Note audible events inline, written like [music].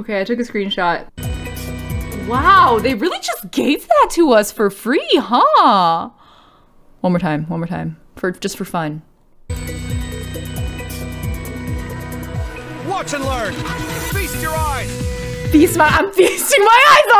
Okay, I took a screenshot. Wow, they really just gave that to us for free, huh? One more time, one more time. For just for fun. Watch and learn. Feast your eyes. Feast my I'm [laughs] feasting my eyes on.